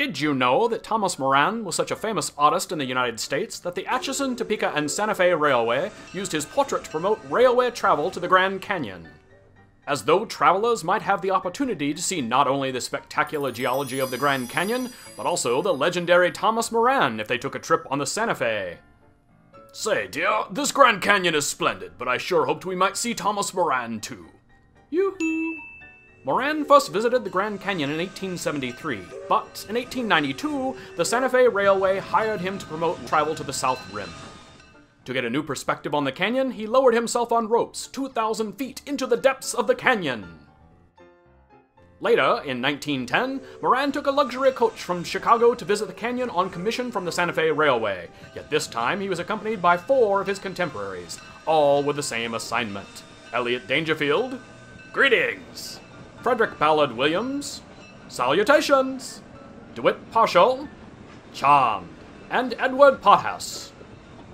Did you know that Thomas Moran was such a famous artist in the United States that the Atchison, Topeka, and Santa Fe Railway used his portrait to promote railway travel to the Grand Canyon? As though travelers might have the opportunity to see not only the spectacular geology of the Grand Canyon, but also the legendary Thomas Moran if they took a trip on the Santa Fe. Say, dear, this Grand Canyon is splendid, but I sure hoped we might see Thomas Moran too. Yoo-hoo! Moran first visited the Grand Canyon in 1873, but in 1892, the Santa Fe Railway hired him to promote travel to the South Rim. To get a new perspective on the canyon, he lowered himself on ropes 2,000 feet into the depths of the canyon. Later, in 1910, Moran took a luxury coach from Chicago to visit the canyon on commission from the Santa Fe Railway, yet this time he was accompanied by four of his contemporaries, all with the same assignment. Elliott Daingerfield, greetings! Frederick Ballard Williams, salutations! DeWitt Parshall, charmed, and Edward Potthast.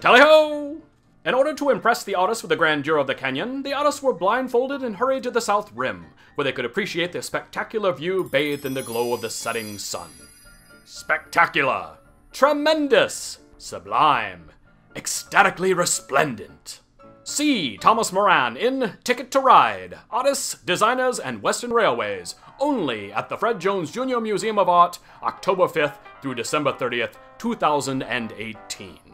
Tally ho! In order to impress the artists with the grandeur of the canyon, the artists were blindfolded and hurried to the south rim, where they could appreciate the spectacular view bathed in the glow of the setting sun. Spectacular! Tremendous! Sublime! Ecstatically resplendent! See Thomas Moran in Ticket to Ride Artists, Designers, and Western Railways, only at the Fred Jones Jr. Museum of Art, October 5th through December 30th, 2018.